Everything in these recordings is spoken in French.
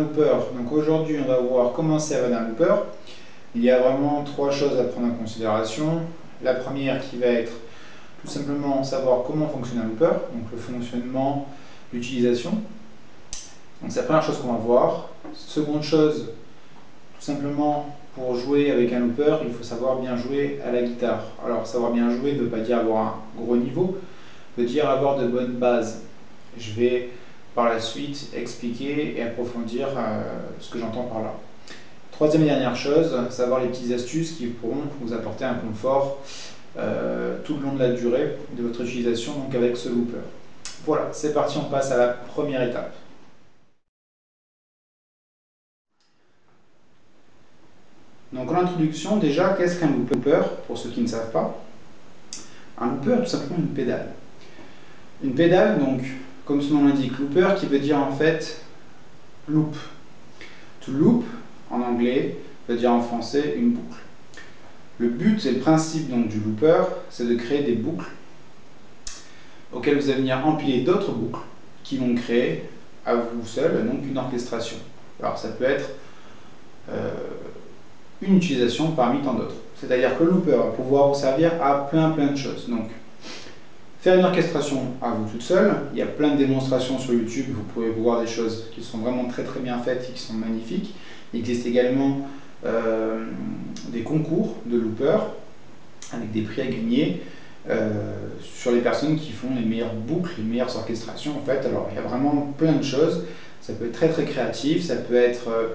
looper. Donc aujourd'hui on va voir comment servir d'un looper. Il y a vraiment trois choses à prendre en considération. La première qui va être tout simplement savoir comment fonctionne un looper, donc le fonctionnement, l'utilisation. Donc c'est la première chose qu'on va voir. Seconde chose, tout simplement pour jouer avec un looper, il faut savoir bien jouer à la guitare. Alors savoir bien jouer ne veut pas dire avoir un gros niveau, veut dire avoir de bonnes bases. Je vais par la suite expliquer et approfondir euh, ce que j'entends par là. Troisième et dernière chose, savoir les petites astuces qui pourront vous apporter un confort euh, tout le long de la durée de votre utilisation donc avec ce looper. Voilà, c'est parti, on passe à la première étape. Donc en introduction, déjà, qu'est-ce qu'un looper Pour ceux qui ne savent pas, un looper est tout simplement une pédale. Une pédale, donc, comme son nom l'indique, looper, qui veut dire en fait loop. To loop, en anglais, veut dire en français une boucle. Le but et le principe donc, du looper, c'est de créer des boucles auxquelles vous allez venir empiler d'autres boucles qui vont créer à vous seul donc une orchestration. Alors ça peut être euh, une utilisation parmi tant d'autres. C'est-à-dire que le looper va pouvoir vous servir à plein plein de choses. Une orchestration à vous toute seule, il y a plein de démonstrations sur YouTube, vous pouvez voir des choses qui sont vraiment très très bien faites et qui sont magnifiques. Il existe également euh, des concours de loopers avec des prix à gagner euh, sur les personnes qui font les meilleures boucles, les meilleures orchestrations en fait. Alors il y a vraiment plein de choses, ça peut être très très créatif, ça peut être euh,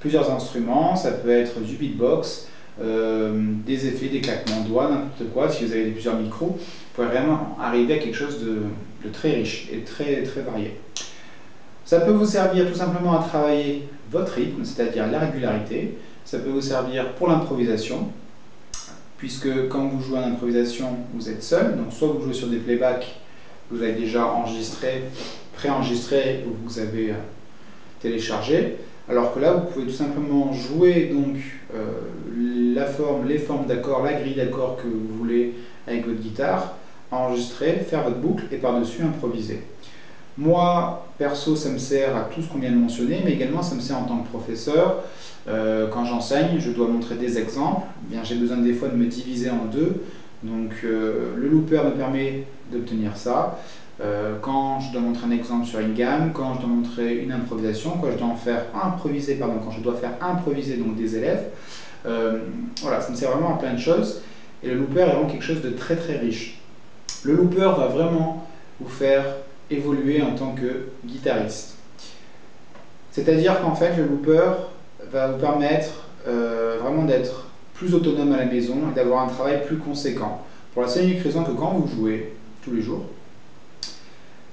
plusieurs instruments, ça peut être du beatbox, des effets, des claquements de doigts, n'importe quoi, si vous avez plusieurs micros pourrait vraiment arriver à quelque chose de, très riche et très, très varié. Ça peut vous servir tout simplement à travailler votre rythme, c'est-à-dire la régularité. Ça peut vous servir pour l'improvisation, puisque quand vous jouez en improvisation, vous êtes seul. Donc soit vous jouez sur des playbacks, vous avez déjà enregistré, préenregistré ou vous avez euh, téléchargé. Alors que là, vous pouvez tout simplement jouer donc euh, la forme, les formes d'accords, la grille d'accords que vous voulez avec votre guitare enregistrer, faire votre boucle et par-dessus improviser. Moi, perso, ça me sert à tout ce qu'on vient de mentionner, mais également ça me sert en tant que professeur. Euh, quand j'enseigne, je dois montrer des exemples. Eh bien, j'ai besoin des fois de me diviser en deux. Donc, euh, le looper me permet d'obtenir ça. Euh, quand je dois montrer un exemple sur une gamme, quand je dois montrer une improvisation, quand je dois faire improviser, pardon, quand je dois faire improviser donc des élèves. voilà, ça me sert vraiment à plein de choses. Et le looper est vraiment quelque chose de très très riche. Le looper va vraiment vous faire évoluer en tant que guitariste. C'est-à-dire qu'en fait, le looper va vous permettre euh, vraiment d'être plus autonome à la maison et d'avoir un travail plus conséquent. Pour la seule raison que quand vous jouez tous les jours,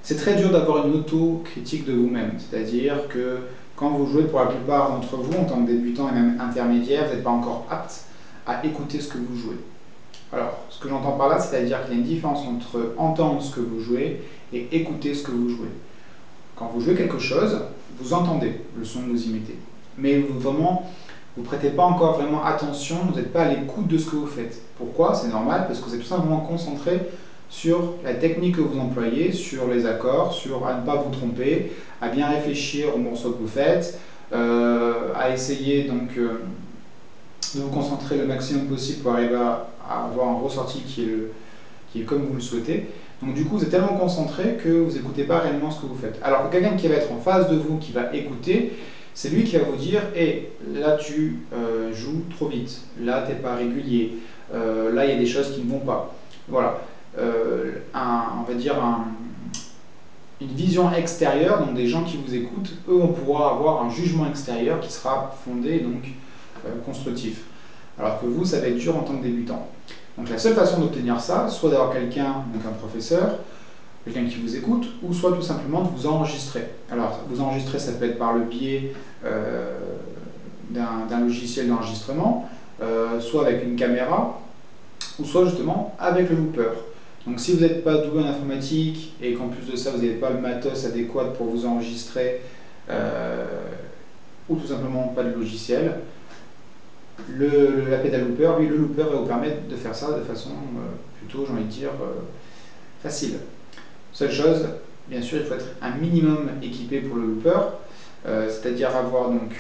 c'est très dur d'avoir une auto-critique de vous-même. C'est-à-dire que quand vous jouez, pour la plupart d'entre vous, en tant que débutant et même intermédiaire, vous n'êtes pas encore apte à écouter ce que vous jouez. Alors, ce que j'entends par là, c'est-à-dire qu'il y a une différence entre entendre ce que vous jouez et écouter ce que vous jouez. Quand vous jouez quelque chose, vous entendez le son que vous imitez. Mais vraiment, vous prêtez pas encore vraiment attention, vous n'êtes pas à l'écoute de ce que vous faites. Pourquoi? C'est normal, parce que vous êtes tout simplement concentré sur la technique que vous employez, sur les accords, sur à ne pas vous tromper, à bien réfléchir au morceau que vous faites, euh, à essayer donc euh, de vous concentrer le maximum possible pour arriver à avoir un ressorti qui est, qui est comme vous le souhaitez. Donc du coup, vous êtes tellement concentré que vous n'écoutez pas réellement ce que vous faites. Alors quelqu'un qui va être en face de vous, qui va écouter, c'est lui qui va vous dire "Et là tu euh, joues trop vite, là tu n'es pas régulier, là il y a des choses qui ne vont pas. Voilà. Euh, on va dire une vision extérieure, donc des gens qui vous écoutent, eux on pourra avoir un jugement extérieur qui sera fondé donc constructif. Alors que vous, ça va être dur en tant que débutant. Donc la seule façon d'obtenir ça, soit d'avoir quelqu'un, donc un professeur, quelqu'un qui vous écoute, ou soit tout simplement de vous enregistrer. Alors vous enregistrer, ça peut être par le biais euh, d'un logiciel d'enregistrement, euh, soit avec une caméra, ou soit justement avec le looper. Donc si vous n'êtes pas doué en informatique et qu'en plus de ça vous n'avez pas le matos adéquat pour vous enregistrer, euh, ou tout simplement pas de logiciel, le, la pédale looper, lui, le looper va vous permettre de faire ça de façon euh, plutôt, j'ai envie de dire, euh, facile. Seule chose, bien sûr, il faut être un minimum équipé pour le looper, c'est-à-dire avoir donc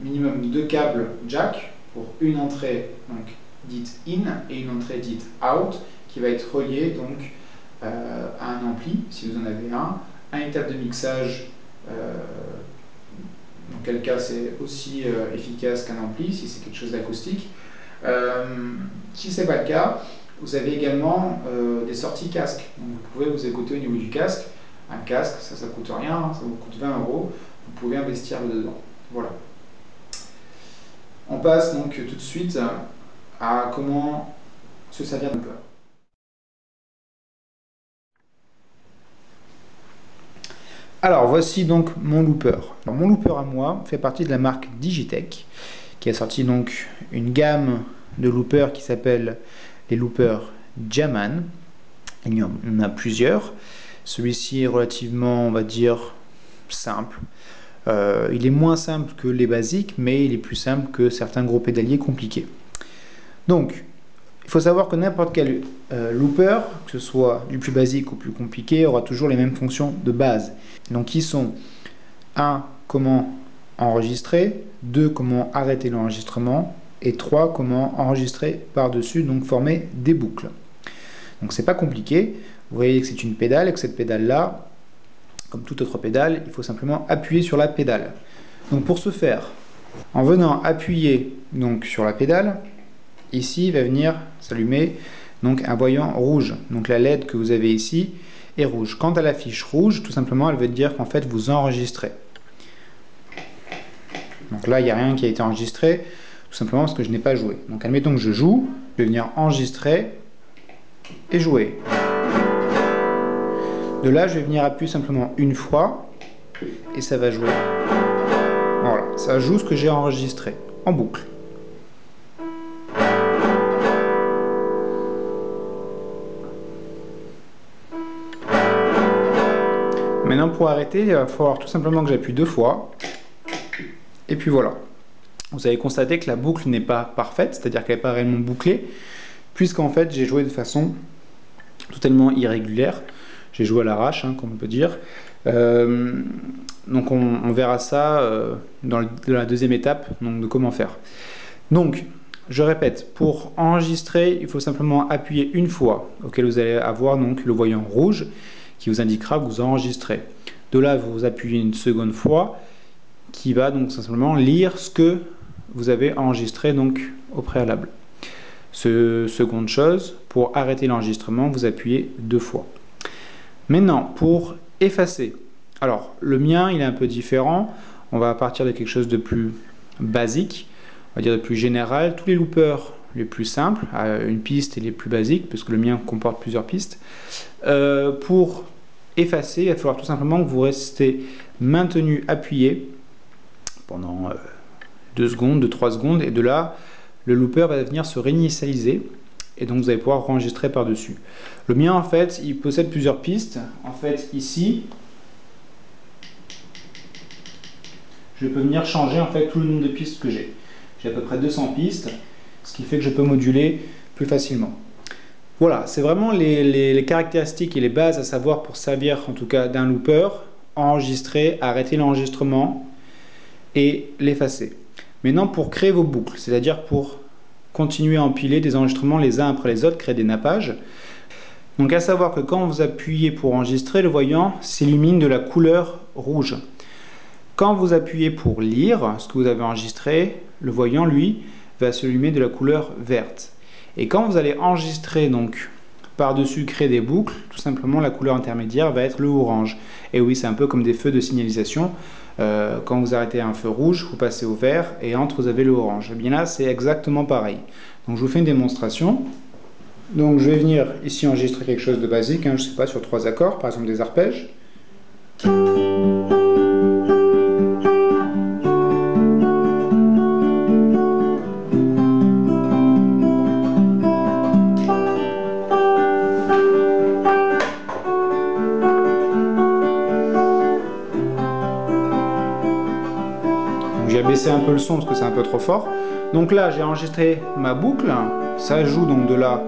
minimum deux câbles jack pour une entrée donc dite in et une entrée dite out va être reliée donc euh, à un ampli si vous en avez un, à une table de mixage euh, dans quel cas c'est aussi efficace qu'un ampli si c'est quelque chose d'acoustique. si ce n'est pas le cas, vous avez également des sorties casque. Donc vous pouvez vous écouter au niveau du casque. Un casque, ça ne coûte rien, hein, ça vous coûte 20 euros. Vous pouvez investir dedans. Voilà. On passe donc tout de suite à comment se servir d'un looper. Alors voici donc mon looper. mon looper à moi fait partie de la marque Digitech qui a sorti donc une gamme de loopers qui s'appelle les loopers Jaman. Il y en a plusieurs. Celui-ci est relativement, on va dire, simple. Euh, il est moins simple que les basiques, mais il est plus simple que certains gros pédaliers compliqués. Il faut savoir que n'importe quel euh, looper, que ce soit du plus basique ou plus compliqué, aura toujours les mêmes fonctions de base. Donc, qui sont 1. Comment enregistrer 2. Comment arrêter l'enregistrement et 3. Comment enregistrer par-dessus, donc former des boucles. Donc, c'est pas compliqué. Vous voyez que c'est une pédale et que cette pédale-là, comme toute autre pédale, il faut simplement appuyer sur la pédale. Donc pour ce faire, en venant appuyer donc sur la pédale, ici va venir s'allumer donc un voyant rouge. Donc la LED que vous avez ici est rouge. Quant à la fiche rouge, tout simplement, elle veut dire qu'en fait vous enregistrez. Donc là, il n'y a rien qui a été enregistré, tout simplement parce que je n'ai pas joué. Donc admettons que je joue, je vais venir enregistrer et jouer. De là, je vais venir appuyer simplement une fois et ça va jouer. Voilà, ça joue ce que j'ai enregistré en boucle. Maintenant, pour arrêter, il va falloir tout simplement que j'appuie deux fois. Et puis voilà. Vous avez constaté que la boucle n'est pas parfaite, c'est-à-dire qu'elle n'est pas réellement bouclée, puisqu'en fait, j'ai joué de façon totalement irrégulière. J'ai joué à l'arrache, hein, comme on peut dire. Euh, donc on, verra ça euh, dans, la deuxième étape de comment faire. Donc, je répète, pour enregistrer, il faut simplement appuyer une fois, auquel vous allez avoir donc le voyant rouge qui vous indiquera que vous enregistrez. De là, vous appuyez une seconde fois qui va donc simplement lire ce que vous avez enregistré donc au préalable. Seconde chose, pour arrêter l'enregistrement, vous appuyez deux fois. Maintenant, pour effacer. Alors, le mien, il est un peu différent. On va partir de quelque chose de plus basique, on va dire de plus général. Tous les loopers les plus simples, une piste et les plus basiques, puisque le mien comporte plusieurs pistes. Euh, pour effacer, il va falloir tout simplement que vous restez maintenu appuyé pendant 2 euh, secondes, 2-3 secondes, et de là, le looper va venir se réinitialiser et donc vous allez pouvoir enregistrer par-dessus. Le mien en fait, il possède plusieurs pistes. En fait, ici, je peux venir changer en fait tout le nombre de pistes que j'ai. J'ai à peu près 200 pistes, ce qui fait que je peux moduler plus facilement. Voilà, c'est vraiment les, caractéristiques et les bases à savoir pour servir en tout cas d'un looper, enregistrer, arrêter l'enregistrement et l'effacer. Maintenant pour créer vos boucles, c'est-à-dire pour continuer à empiler des enregistrements les uns après les autres, créer des nappages. Donc à savoir que quand vous appuyez pour enregistrer, le voyant s'illumine de la couleur rouge. Quand vous appuyez pour lire ce que vous avez enregistré, le voyant, lui, va s'allumer de la couleur verte. Et quand vous allez enregistrer, donc par-dessus créer des boucles, tout simplement la couleur intermédiaire va être le orange. Et oui, c'est un peu comme des feux de signalisation. Euh, quand vous arrêtez un feu rouge, vous passez au vert et entre vous avez le orange. Et eh bien là, c'est exactement pareil. Donc je vous fais une démonstration. Donc je vais venir ici enregistrer quelque chose de basique, hein, je ne sais pas, sur trois accords, par exemple des arpèges. J'ai baissé un peu le son parce que c'est un peu trop fort. Donc là, j'ai enregistré ma boucle. Ça joue donc de la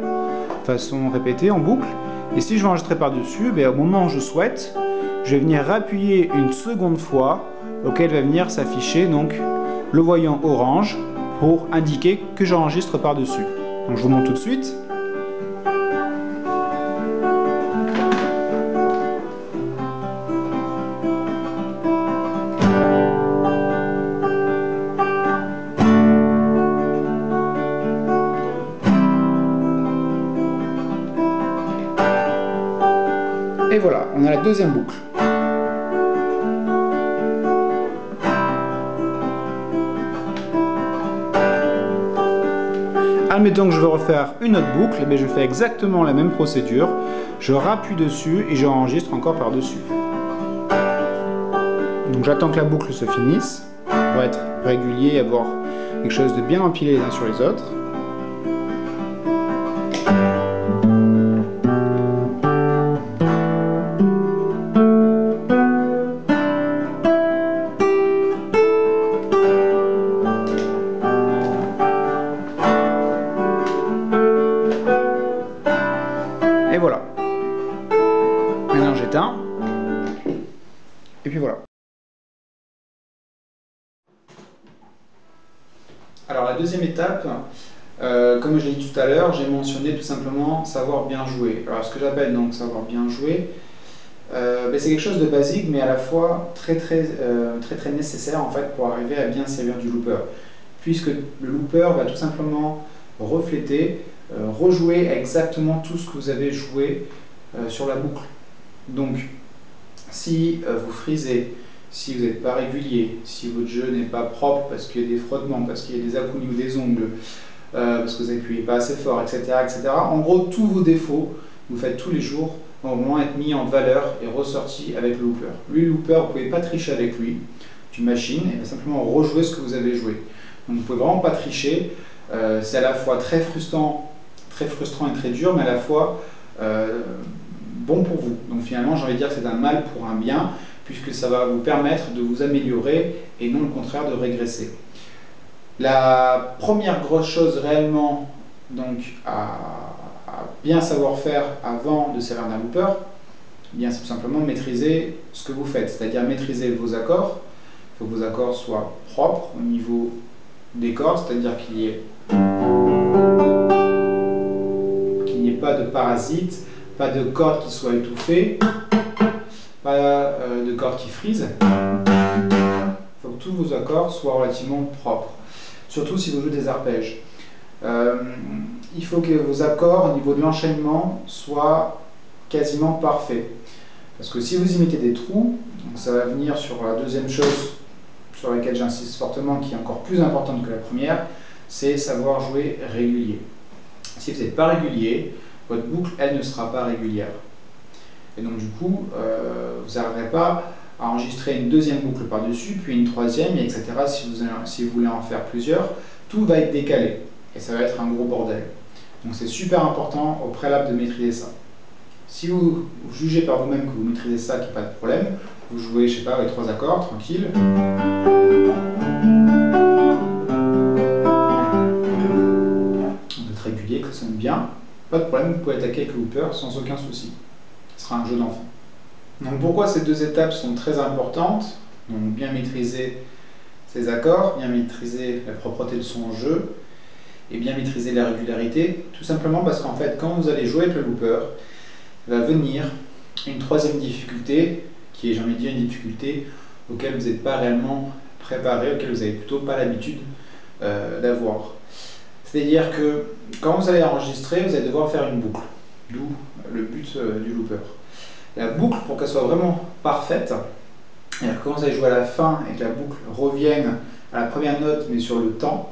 façon répétée en boucle. Et si je veux enregistrer par-dessus, ben, au moment où je souhaite, je vais venir appuyer une seconde fois, auquel va venir s'afficher donc le voyant orange pour indiquer que j'enregistre par-dessus. Donc je vous montre tout de suite. Deuxième boucle. Admettons que je veux refaire une autre boucle, mais je fais exactement la même procédure. Je rappuie dessus et j'enregistre encore par-dessus. Donc j'attends que la boucle se finisse pour être régulier et avoir quelque chose de bien empilé les uns sur les autres. Savoir bien jouer. Alors ce que j'appelle donc savoir bien jouer, euh, ben, c'est quelque chose de basique mais à la fois très très, euh, très très nécessaire en fait pour arriver à bien servir du looper. Puisque le looper va tout simplement refléter euh, rejouer exactement tout ce que vous avez joué sur la boucle. Donc, si vous frisez, si vous n'êtes pas régulier, si votre jeu n'est pas propre parce qu'il y a des frottements, parce qu'il y a des accounis ou des ongles, parce que vous n'appuyez pas assez fort, etc., etc. En gros, tous vos défauts, vous faites tous les jours, vont au moins être mis en valeur et ressortis avec le looper. Lui, le looper, vous ne pouvez pas tricher avec lui. Tu machine et simplement rejouer ce que vous avez joué. Donc, vous ne pouvez vraiment pas tricher. c'est à la fois très frustrant très frustrant et très dur, mais à la fois euh, bon pour vous. Donc finalement, j'ai envie de dire que c'est un mal pour un bien, puisque ça va vous permettre de vous améliorer et non le contraire de régresser. La première grosse chose réellement donc, à, bien savoir faire avant de servir d'un looper, eh c'est tout simplement maîtriser ce que vous faites, c'est-à-dire maîtriser vos accords. Il faut que vos accords soient propres au niveau des cordes, c'est-à-dire qu'il y ait pas de parasites, pas de cordes qui soient étouffées, pas euh, de cordes qui frisent. Tous vos accords soient relativement propres, surtout si vous jouez des arpèges. Euh, il faut que vos accords au niveau de l'enchaînement soient quasiment parfaits. Parce que si vous y mettez des trous, ça va venir sur la deuxième chose sur laquelle j'insiste fortement, qui est encore plus importante que la première, c'est savoir jouer régulier. Si vous n'êtes pas régulier, votre boucle, elle ne sera pas régulière. Et donc du coup, euh, vous n'arriverez pas à enregistrer une deuxième boucle par-dessus, puis une troisième, etc. Si vous, voulez en faire plusieurs, tout va être décalé. Et ça va être un gros bordel. Donc c'est super important au préalable de maîtriser ça. Si vous, jugez par vous-même que vous maîtrisez ça, qu'il n'y a pas de problème, vous jouez, je sais pas, avec trois accords, tranquille. Vous êtes régulier, que ça sonne bien. Pas de problème, vous pouvez attaquer avec le hooper sans aucun souci. Ce sera un jeu d'enfant. Donc pourquoi ces deux étapes sont très importantes Donc bien maîtriser ses accords, bien maîtriser la propreté de son jeu et bien maîtriser la régularité, tout simplement parce qu'en fait quand vous allez jouer avec le looper, va venir une troisième difficulté qui est j'ai envie de dire une difficulté auquel vous n'êtes pas réellement préparé, auquel vous n'avez plutôt pas l'habitude euh, d'avoir. C'est-à-dire que quand vous allez enregistrer, vous allez devoir faire une boucle, d'où le but euh, du looper. La boucle, pour qu'elle soit vraiment parfaite, quand vous allez jouer à la fin et que la boucle revienne à la première note mais sur le temps,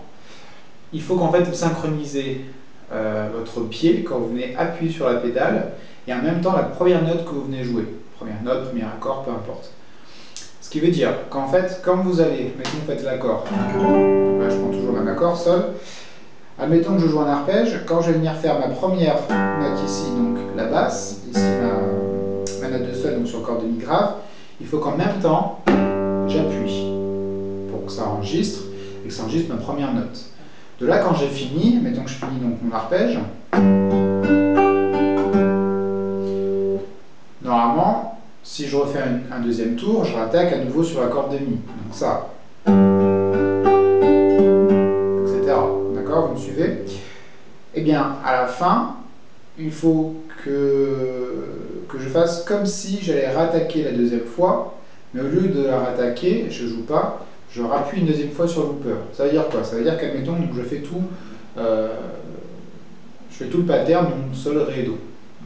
il faut qu'en fait vous synchronisez euh, votre pied quand vous venez appuyer sur la pédale et en même temps la première note que vous venez jouer. Première note, premier accord, peu importe. Ce qui veut dire qu'en fait, quand vous allez, mettons vous faites l'accord, je prends toujours un accord, sol, Admettons que je joue un arpège, quand je vais venir faire ma première note ici, donc la basse, ici ma, de sol, donc sur le corps de mi grave, il faut qu'en même temps, j'appuie pour que ça enregistre et que ça enregistre ma première note. De là, quand j'ai fini, mettons que je finis donc mon arpège, normalement, si je refais un, deuxième tour, je rattaque à nouveau sur la corde de Mi. Donc ça, etc. D'accord Vous me suivez? Eh bien, à la fin, il faut que, fasse comme si j'allais rattaquer la deuxième fois, mais au lieu de la rattaquer, je joue pas, je rappuie une deuxième fois sur looper. Ça veut dire quoi? Ça veut dire qu'admettons, je fais tout, euh, je fais tout le pattern, donc sol, ré, do.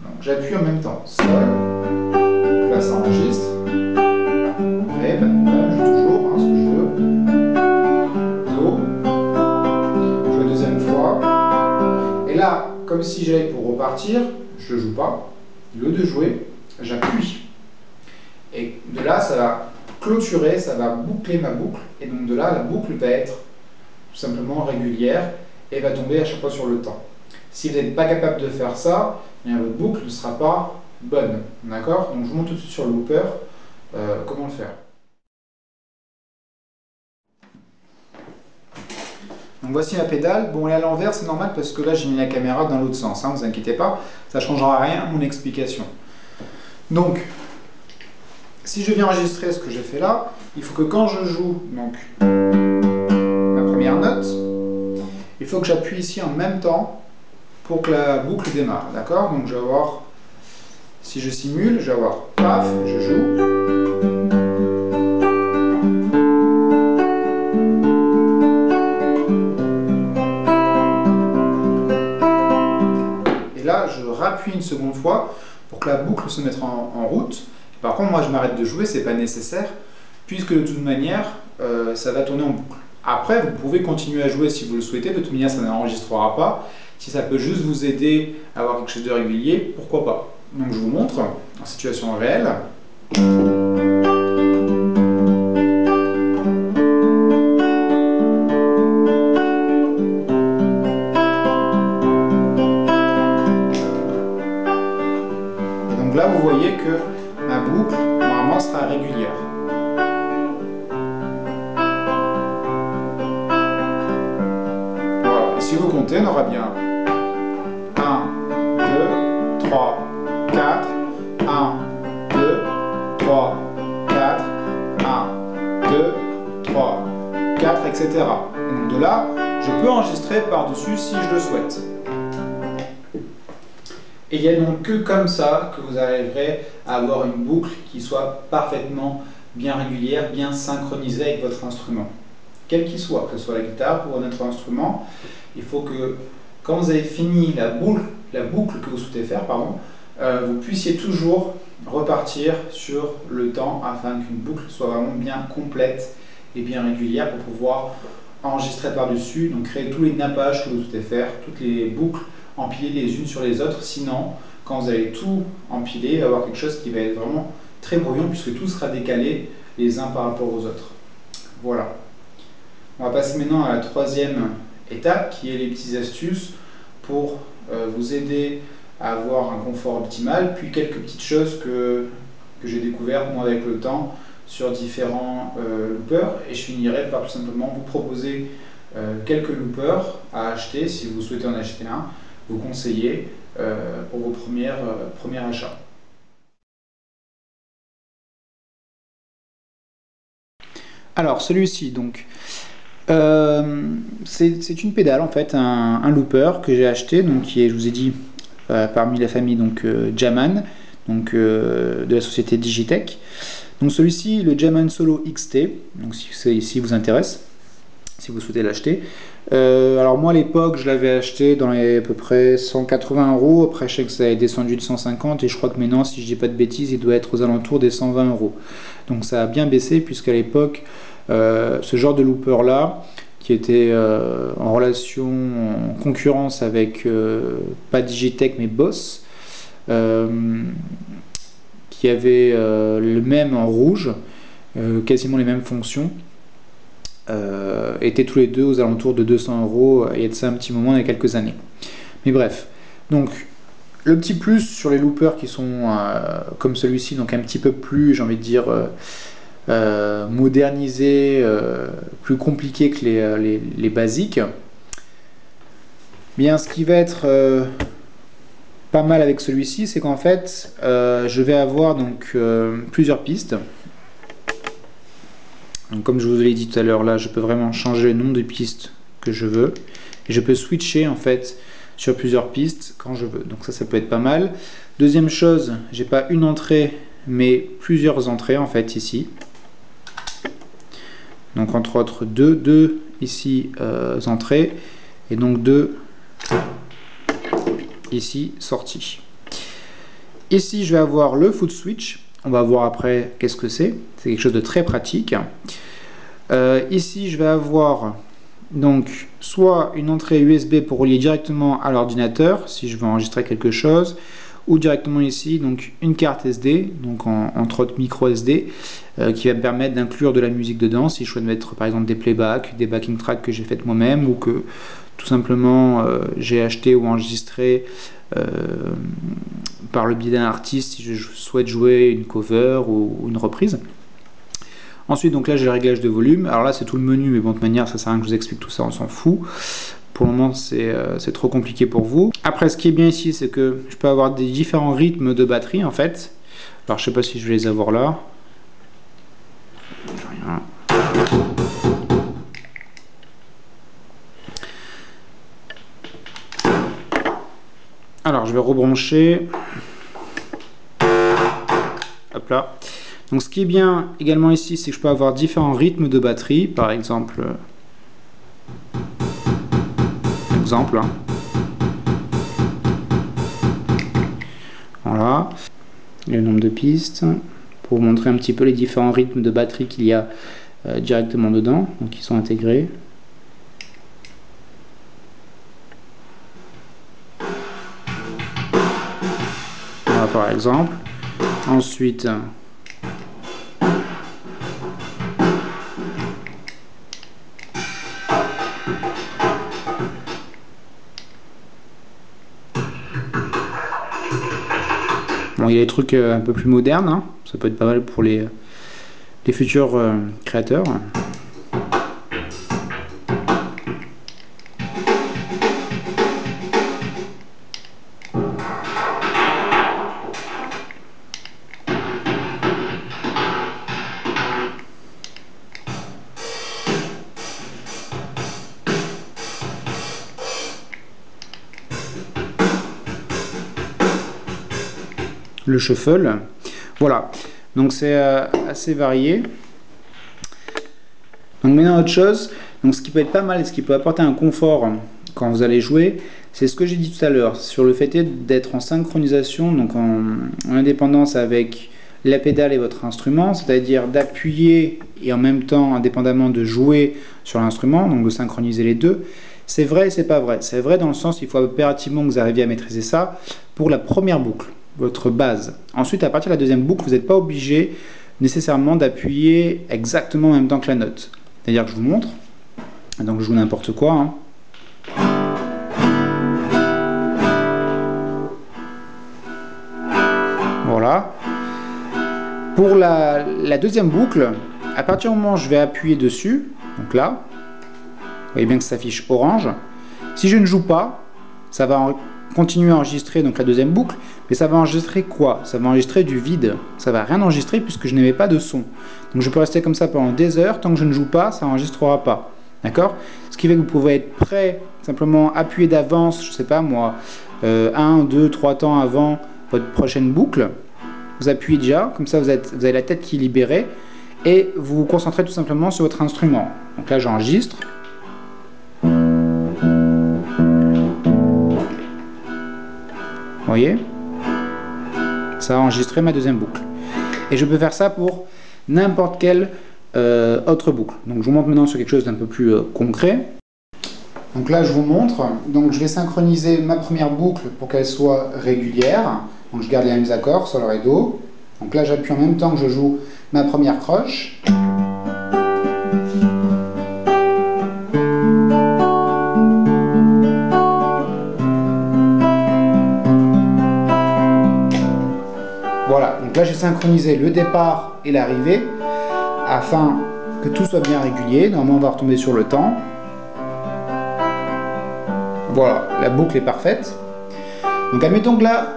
Donc j'appuie en même temps, sol, là ça enregistre, ré, ben, je joue toujours hein, ce que je veux, do, je joue deuxième fois, et là, comme si j'allais pour repartir, je joue pas, au lieu de jouer, j'appuie. Et de là, ça va clôturer, ça va boucler ma boucle, et donc de là, la boucle va être tout simplement régulière et va tomber à chaque fois sur le temps. Si vous n'êtes pas capable de faire ça, eh bien, votre boucle ne sera pas bonne. D'accord? Donc je vous montre tout de suite sur le looper euh, comment le faire? Donc voici la pédale. Bon, elle est à l'envers, c'est normal parce que là j'ai mis la caméra dans l'autre sens. Hein, vous inquiétez pas, ça ne changera rien à mon explication. Donc, si je viens enregistrer ce que j'ai fait là, il faut que quand je joue donc, la première note, il faut que j'appuie ici en même temps pour que la boucle démarre. D'accord? Donc je vais avoir, si je simule, je vais avoir paf, je joue. rappuie une seconde fois pour que la boucle se mette en, route. Par contre, moi, je m'arrête de jouer, c'est pas nécessaire, puisque de toute manière, euh, ça va tourner en boucle. Après, vous pouvez continuer à jouer si vous le souhaitez, de toute manière, ça n'enregistrera pas. Si ça peut juste vous aider à avoir quelque chose de régulier, pourquoi pas? Donc, je vous montre en situation réelle. Que comme ça que vous arriverez à avoir une boucle qui soit parfaitement bien régulière, bien synchronisée avec votre instrument. Quel qu'il soit, que ce soit la guitare ou un autre instrument, il faut que quand vous avez fini la boucle, la boucle que vous souhaitez faire, pardon, euh, vous puissiez toujours repartir sur le temps afin qu'une boucle soit vraiment bien complète et bien régulière pour pouvoir enregistrer par-dessus, donc créer tous les nappages que vous souhaitez faire, toutes les boucles empilées les unes sur les autres. Sinon, quand vous allez tout empiler, avoir quelque chose qui va être vraiment très brouillon puisque tout sera décalé les uns par rapport aux autres. Voilà. On va passer maintenant à la troisième étape qui est les petites astuces pour euh, vous aider à avoir un confort optimal, puis quelques petites choses que, que j'ai découvertes moi avec le temps sur différents euh, loopers et je finirai par tout simplement vous proposer euh, quelques loopers à acheter si vous souhaitez en acheter un, vous conseiller pour vos premières, premiers achats. Alors celui-ci donc euh, c'est une pédale en fait, un, looper que j'ai acheté, donc qui est, je vous ai dit, euh, parmi la famille donc euh, Jaman, donc de la société Digitech. Donc celui-ci, le Jaman Solo XT, donc si, si vous intéresse, si vous souhaitez l'acheter. alors moi à l'époque je l'avais acheté dans les à peu près 180 euros, après je sais que ça a descendu de 150 et je crois que maintenant si je dis pas de bêtises il doit être aux alentours des 120 euros. Donc ça a bien baissé puisqu'à l'époque euh, ce genre de looper là, qui était euh, en relation, en concurrence avec euh, pas Digitech mais Boss, qui avait le même en rouge, quasiment les mêmes fonctions. Étaient tous les deux aux alentours de 200 euros il y a de ça un petit moment il y a quelques années. Mais bref, donc le petit plus sur les loopers qui sont comme celui-ci, donc un petit peu plus, j'ai envie de dire, euh, modernisé, euh, plus compliqué que les, euh, les, basiques. Bien, ce qui va être pas mal avec celui-ci, c'est qu'en fait, euh, je vais avoir donc euh, plusieurs pistes. Comme je vous l'ai dit tout à l'heure, là, je peux vraiment changer le nombre de pistes que je veux. Et je peux switcher en fait sur plusieurs pistes quand je veux. Donc ça, ça peut être pas mal. Deuxième chose, j'ai pas une entrée, mais plusieurs entrées en fait ici. Donc entre autres deux, deux ici euh, entrées et donc deux ici sorties. Ici, je vais avoir le foot switch. On va voir après qu'est-ce que c'est. C'est quelque chose de très pratique. Euh, ici, je vais avoir donc soit une entrée USB pour relier directement à l'ordinateur si je veux enregistrer quelque chose ou directement ici donc une carte SD donc entre autres micro SD euh, qui va me permettre d'inclure de la musique dedans si je souhaite mettre par exemple des playbacks des backing tracks que j'ai fait moi-même ou que tout simplement euh, j'ai acheté ou enregistré euh, par le biais d'un artiste si je souhaite jouer une cover ou une reprise Ensuite, donc là, j'ai le réglage de volume. Alors là, c'est tout le menu, mais bon, de manière, ça sert à rien que je vous explique tout ça, on s'en fout. Pour le moment, euh, c'est trop compliqué pour vous. Après, ce qui est bien ici, c'est que je peux avoir des différents rythmes de batterie, en fait. Alors, je sais pas si je vais les avoir là. Je vais rebrancher. Hop là. Donc ce qui est bien également ici, c'est que je peux avoir différents rythmes de batterie, par exemple, exemple, hein. voilà, le nombre de pistes, pour vous montrer un petit peu les différents rythmes de batterie qu'il y a euh, directement dedans, donc ils sont intégrés. Par exemple. Ensuite, il y a des trucs euh, un peu plus modernes, hein. ça peut être pas mal pour les, les futurs euh, créateurs. Shuffle. Voilà, donc c'est euh, assez varié. Donc maintenant autre chose, donc ce qui peut être pas mal et ce qui peut apporter un confort quand vous allez jouer, c'est ce que j'ai dit tout à l'heure sur le fait d'être en synchronisation, donc en, indépendance avec la pédale et votre instrument, c'est-à-dire d'appuyer et en même temps, indépendamment de jouer sur l'instrument, donc de synchroniser les deux. C'est vrai et c'est pas vrai. C'est vrai dans le sens il faut impérativement que vous arriviez à maîtriser ça pour la première boucle votre base. Ensuite, à partir de la deuxième boucle, vous n'êtes pas obligé nécessairement d'appuyer exactement en même temps que la note. C'est-à-dire que je vous montre. Donc je joue n'importe quoi. Hein. Voilà. Pour la, deuxième boucle, à partir du moment où je vais appuyer dessus, donc là, vous voyez bien que ça s'affiche orange. Si je ne joue pas, ça va continuer à enregistrer donc la deuxième boucle, mais ça va enregistrer quoi? Ça va enregistrer du vide. Ça va rien enregistrer puisque je n'avais pas de son. Donc je peux rester comme ça pendant des heures, tant que je ne joue pas, ça n'enregistrera pas. D'accord? Ce qui fait que vous pouvez être prêt, simplement appuyer d'avance, je sais pas moi, euh, un, deux, trois temps avant votre prochaine boucle. Vous appuyez déjà, comme ça vous, vous avez la tête qui est libérée, et vous vous concentrez tout simplement sur votre instrument. Donc là j'enregistre. voyez? Ça a enregistré ma deuxième boucle. Et je peux faire ça pour n'importe quelle euh, autre boucle. Donc je vous montre maintenant sur quelque chose d'un peu plus euh, concret. Donc là je vous montre, donc je vais synchroniser ma première boucle pour qu'elle soit régulière. Donc je garde les mêmes accords, sol, ré, do. Donc là j'appuie en même temps que je joue ma première croche. J'ai synchronisé le départ et l'arrivée afin que tout soit bien régulier. Normalement, on va retomber sur le temps. Voilà, la boucle est parfaite. Donc admettons que là,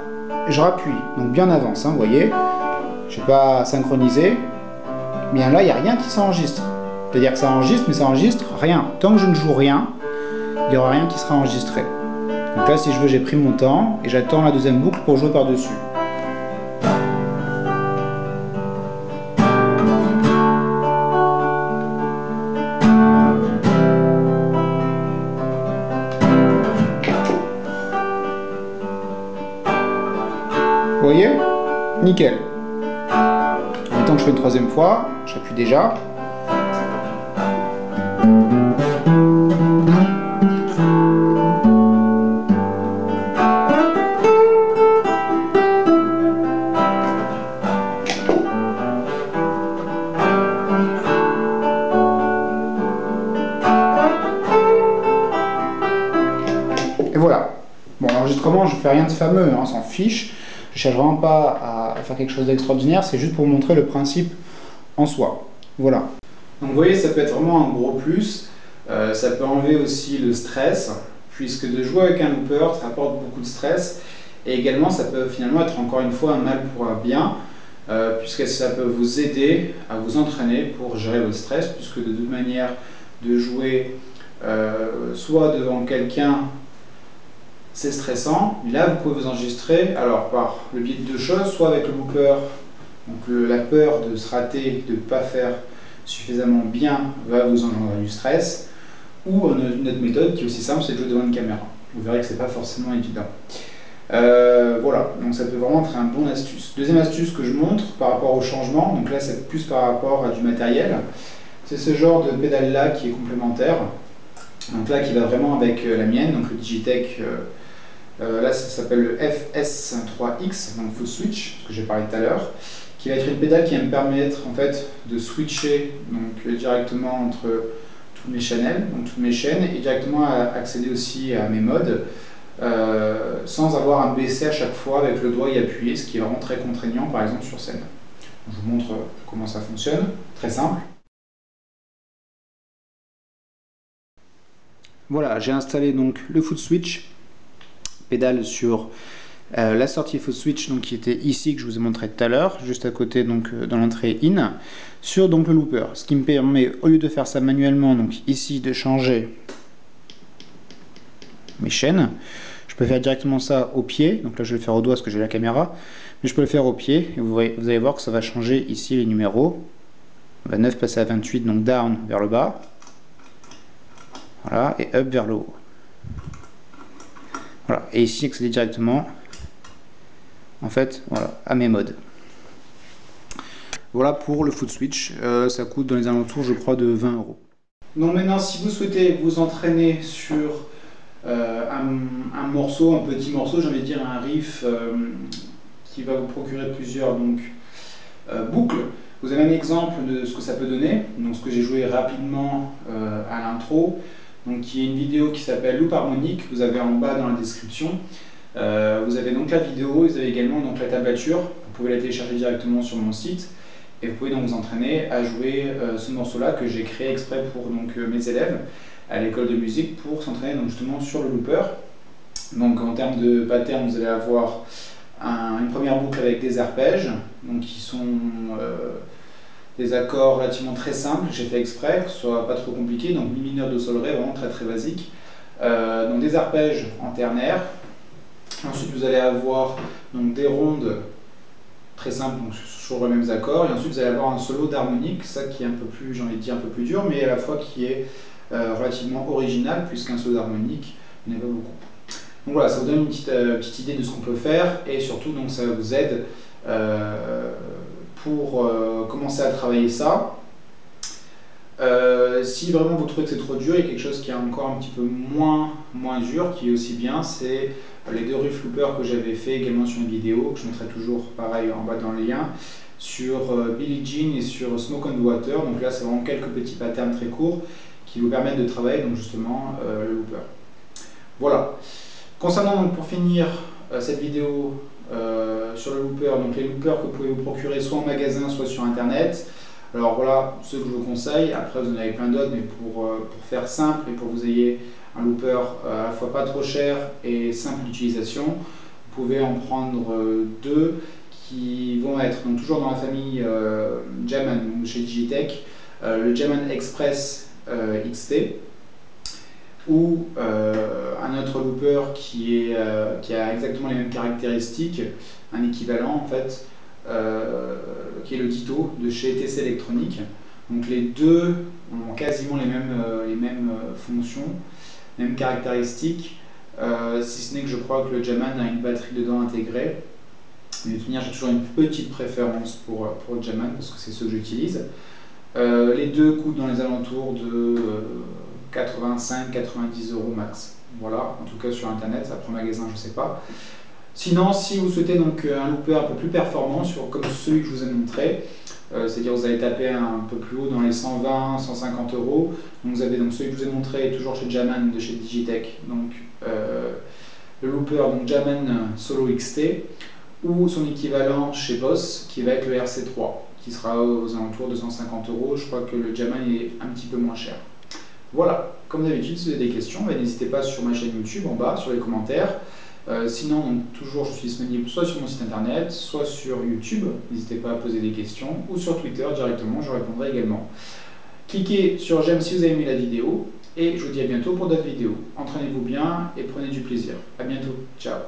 je rappuie, donc bien avance, hein, vous voyez. Je vais pas synchroniser. Bien là, il n'y a rien qui s'enregistre. C'est-à-dire que ça enregistre, mais ça enregistre rien. Tant que je ne joue rien, il n'y aura rien qui sera enregistré. Donc là, si je veux, j'ai pris mon temps et j'attends la deuxième boucle pour jouer par-dessus. Nickel. Tant que je fais une troisième fois, j'appuie déjà. Et voilà. Bon, l'enregistrement, je fais rien de fameux, hein, on s'en fiche. Je cherche vraiment pas à faire quelque chose d'extraordinaire, c'est juste pour montrer le principe en soi. Voilà. Donc vous voyez, ça peut être vraiment un gros plus. Euh, ça peut enlever aussi le stress, puisque de jouer avec un looper, ça apporte beaucoup de stress. Et également, ça peut finalement être encore une fois un mal pour un bien, euh, puisque ça peut vous aider à vous entraîner pour gérer votre stress, puisque de toute manière, de jouer euh, soit devant quelqu'un c'est stressant. Là, vous pouvez vous enregistrer alors par le biais de deux choses, soit avec le looper, donc la peur de se rater, de ne pas faire suffisamment bien va vous engendrer du stress, ou une autre méthode qui est aussi simple, c'est de jouer devant une caméra. Vous verrez que c'est pas forcément évident. Euh, voilà, donc ça peut vraiment être un bon astuce. Deuxième astuce que je montre par rapport au changement, donc là c'est plus par rapport à du matériel, c'est ce genre de pédale là qui est complémentaire. Donc là qui va vraiment avec euh, la mienne, donc le Digitech euh, euh, là, ça s'appelle le FS3X, donc Foot Switch, que j'ai parlé tout à l'heure, qui va être une pédale qui va me permettre de switcher directement entre toutes mes channels, donc toutes mes chaînes, et directement accéder aussi à mes modes, euh, sans avoir à baisser à chaque fois avec le doigt et appuyer, ce qui est vraiment très contraignant par exemple sur scène. Je vous montre comment ça fonctionne, très simple. Voilà, j'ai installé donc le foot switch sur euh, la sortie foot switch donc, qui était ici que je vous ai montré tout à l'heure, juste à côté donc euh, dans l'entrée in, sur donc le looper. Ce qui me permet, au lieu de faire ça manuellement, donc ici de changer mes chaînes, je peux faire directement ça au pied, donc là je vais le faire au doigt parce que j'ai la caméra, mais je peux le faire au pied, et vous, vous allez voir que ça va changer ici les numéros. On va 9 passer à 28, donc down vers le bas, voilà, et up vers le haut. Voilà. Et ici, accéder directement en fait, à mes modes. Voilà pour le foot switch. Euh, ça coûte dans les alentours, je crois, de 20 euros. Donc maintenant, si vous souhaitez vous entraîner sur euh, un, morceau, un petit morceau, j'ai envie de dire un riff euh, qui va vous procurer plusieurs boucles, vous avez un exemple de ce que ça peut donner. Donc ce que j'ai joué rapidement à l'intro donc qui est une vidéo qui s'appelle Loop harmonique, vous avez en bas dans la description. Euh, vous avez donc la vidéo, vous avez également donc la tablature, vous pouvez la télécharger directement sur mon site et vous pouvez donc vous entraîner à jouer euh, ce morceau-là que j'ai créé exprès pour donc, euh, mes élèves à l'école de musique pour s'entraîner justement sur le looper. Donc en termes de pattern, vous allez avoir une première boucle avec des arpèges donc, qui sont des accords relativement très simples, j'ai fait exprès, que ce soit pas trop compliqué, donc mi mineur, do sol ré, vraiment très très basique. Euh, donc des arpèges en ternaire. Ensuite vous allez avoir donc, des rondes très simples, donc sur les mêmes accords, et ensuite vous allez avoir un solo d'harmonique, ça qui est un peu plus, j'ai envie de dire un peu plus dur, mais à la fois qui est euh, relativement original, puisqu'un solo d'harmonique n'est pas beaucoup. Donc voilà, ça vous donne une petite, euh, petite idée de ce qu'on peut faire, et surtout donc ça vous aide pour euh, commencer à travailler ça. Euh, si vraiment vous trouvez que c'est trop dur, il y a quelque chose qui est encore un petit peu moins, moins dur, qui est aussi bien, c'est les deux riff loopers que j'avais fait également sur une vidéo, que je mettrai toujours pareil en bas dans le lien, sur euh, Billie Jean et sur Smoke and Water. Donc là, c'est vraiment quelques petits patterns très courts qui vous permettent de travailler donc justement le looper. Voilà. Concernant donc pour finir cette vidéo euh, sur le looper, donc les loopers que vous pouvez vous procurer soit en magasin, soit sur internet. Alors voilà, ceux que je vous conseille, après vous en avez plein d'autres, mais pour, euh, pour, faire simple et pour que vous ayez un looper euh, à la fois pas trop cher et simple d'utilisation, vous pouvez en prendre deux qui vont être toujours dans la famille euh, chez Digitech, le Jaman Express XT ou un autre looper qui, est, qui a exactement les mêmes caractéristiques, un équivalent en fait, qui est le Ditto de chez TC Electronic. Donc les deux ont quasiment les mêmes, euh, euh, fonctions, les mêmes caractéristiques, euh, si ce n'est que je crois que le Jaman a une batterie dedans intégrée. Mais de toute manière, j'ai toujours une petite préférence pour, pour le Jaman parce que c'est ce que j'utilise. les deux coûtent dans les alentours de 85-90 euros max. Voilà, en tout cas sur internet, après magasin, je ne sais pas. Sinon, si vous souhaitez donc un looper un peu plus performant, comme celui que je vous ai montré, euh, c'est-à-dire vous allez taper un peu plus haut dans les 120, 150 euros. vous avez donc celui que je vous ai montré toujours chez Jaman de chez Digitech, donc euh, le looper donc Jaman Solo XT, ou son équivalent chez Boss qui va être le RC3 qui sera aux alentours de 150 euros. Je crois que le Jaman est un petit peu moins cher. Voilà, comme d'habitude, si vous avez des questions, n'hésitez pas sur ma chaîne YouTube en bas, sur les commentaires. Euh, sinon, toujours, je suis disponible soit sur mon site internet, soit sur YouTube. N'hésitez pas à poser des questions, ou sur Twitter directement, je répondrai également. Cliquez sur j'aime si vous avez aimé la vidéo, et je vous dis à bientôt pour d'autres vidéos. Entraînez-vous bien et prenez du plaisir. A bientôt. Ciao